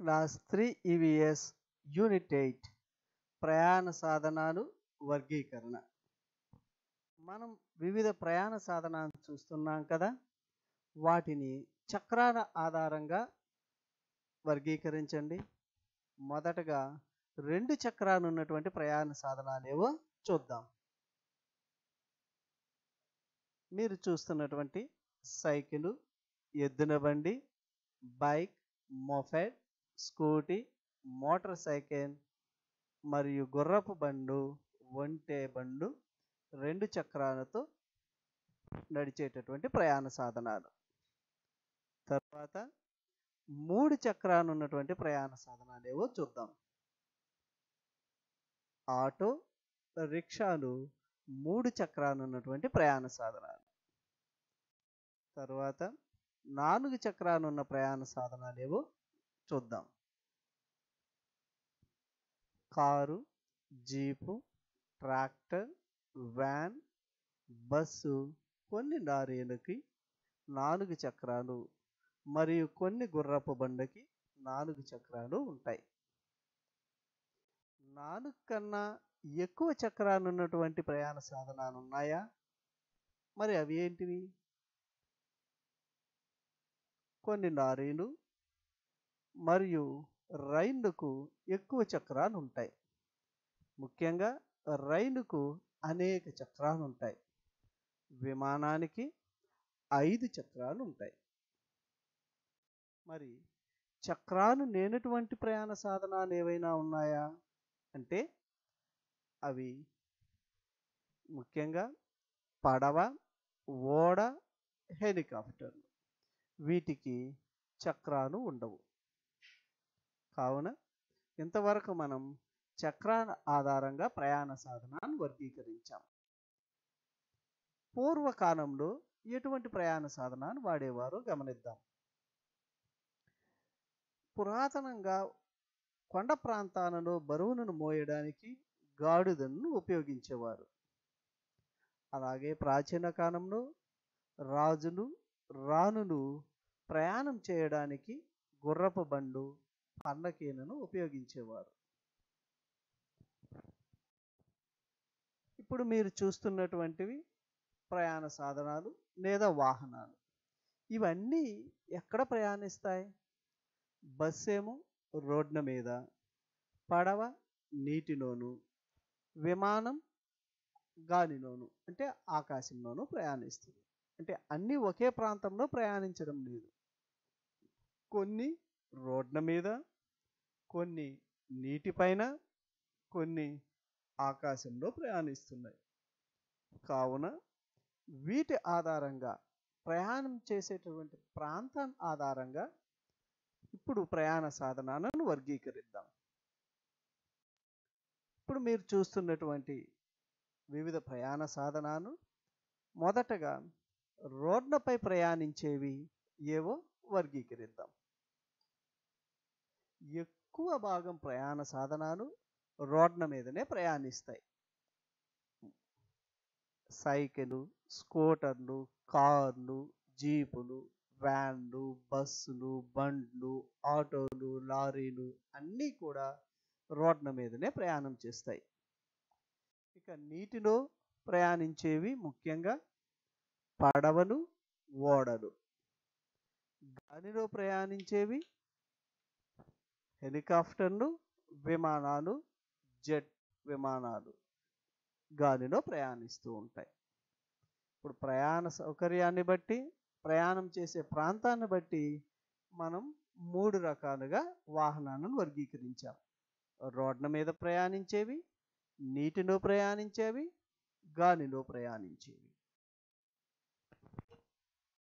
Class three EVS unit eight ప్రయాణ సాధనాలు వర్గీకరణ. మనం వివిధ ప్రయాణ సాధనాలు చూస్తున్నాం కదా వాటిని చక్రాల ఆధారంగా వర్గీకరించండి. మొదటగా రెండు చక్రాలు ఉన్నటువంటి ప్రయాణ సాధనాలు ఏవో చూద్దాం. మీరు చూస్తున్నటువంటి సైకిలు ఎద్దున బండి bike moped scooty motor cycle మరియు గుర్రపు బండు ఒంటె బండు రెండు చక్రాలతో నడిచేటటువంటి ప్రయాణ సాధనాలు. తర్వాత మూడు చక్రాలు ఉన్నటువంటి ప్రయాణ సాధనాలు ఏవో చూద్దాం. ఆటో రిక్షాలు మూడు చక్రాలు ఉన్నటువంటి ప్రయాణ సాధనాలు. తర్వాత నాలుగు చక్రాలు ఉన్న ప్రయాణ సాధనాలు ఏవో చూద్దాం. Car jeep tractor van bus కొన్ని లారీలకి నాలుగు చక్రాలు మరియు కొన్ని గుర్రపు బండకి నాలుగు చక్రాలు ఉంటాయి. నాలుగు కన్నా ఎక్కువ చక్రాలు ఉన్నటువంటి ప్రయాణ సాధనాలు ఉన్నాయా? మరి అవి ఏంటివి? కొన్ని లారీలు మరియు రైళ్ళకు ఎక్కువ చక్రాలు ఉంటాయి ముఖ్యంగా రైలుకు అనేక చక్రాలు ఉంటాయి విమానానికి ఐదు చక్రాలు ఉంటాయి మరి చక్రాలు లేనటువంటి ప్రయాణ సాధనాలు ఏవైనా ఉన్నాయా? అంటే అవి ముఖ్యంగా పడవ ఓడ హెలికాప్టర్లు. వీటికి చక్రాలు ఉండవు. కావున ఇంతవరకు మనం చక్ర ఆధారంగా ప్రయాణ సాధనాన్ని వర్గీకరించాం. పూర్వకాలంలో ఎటువంటి ప్రయాణ సాధనాన్ని వాడేవారో గమనిద్దాం. పురాతనంగా కొండ ప్రాంతాలలో బరువును మోయడానికి గాడిదను ఉపయోగించేవారు. అలాగే ప్రాచీన కాలంలో రాజులు రాణులు ప్రయాణం చేయడానికి గుర్రపు బండు అన్నకేనను ఉపయోగించేవారు. ఇప్పుడు మీరు చూస్తున్నటువంటివి ప్రయాణ సాధనాలు లేదా వాహనాలు. ఇవన్నీ ఎక్కడ ప్రయాణిస్తాయి? బస్ ఏమో రోడ్ల మీద పడవ నీటిలోను విమానం గాలిలోను అంటే ఆకాశంలోనూ ప్రయాణిస్తుంది. అంటే అన్నీ ఒకే ప్రాంతంలో ప్రయాణించడం లేదు. కొన్ని రోడ్ల మీద కొన్ని నీటిపైన కొన్ని ఆకాశంలో ప్రయాణిస్తున్నాయి. కావున వీటి ఆధారంగా ప్రయాణం చేసేటటువంటి ప్రాంతం ఆధారంగా ఇప్పుడు ప్రయాణ సాధనాలను వర్గీకరిద్దాం. ఇప్పుడు మీరు చూస్తున్నటువంటి వివిధ ప్రయాణ సాధనాలు మొదటగా రోడ్లపై ప్రయాణించేవి ఏవో వర్గీకరిద్దాం. ఎక్కువ భాగం ప్రయాణ సాధనాలు రోడ్ల మీదనే ప్రయాణిస్తాయి. సైకిలు స్కూటర్లు కార్లు జీపులు వ్యాన్లు బస్సులు బండ్లు ఆటోలు లారీలు అన్నీ కూడా రోడ్ల మీదనే ప్రయాణం చేస్తాయి. ఇక నీటిలో ప్రయాణించేవి ముఖ్యంగా పడవలు ఓడలు. గాలిలో ప్రయాణించేవి హెలికాప్టర్లు విమానాలు జెట్ విమానాలు గాలిలో ప్రయాణిస్తూ ఉంటాయి. ఇప్పుడు ప్రయాణ సౌకర్యాన్ని బట్టి ప్రయాణం చేసే ప్రాంతాన్ని బట్టి మనం మూడు రకాలుగా వాహనాలను వర్గీకరించాం రోడ్ల మీద ప్రయాణించేవి నీటిలో ప్రయాణించేవి గాలిలో ప్రయాణించేవి.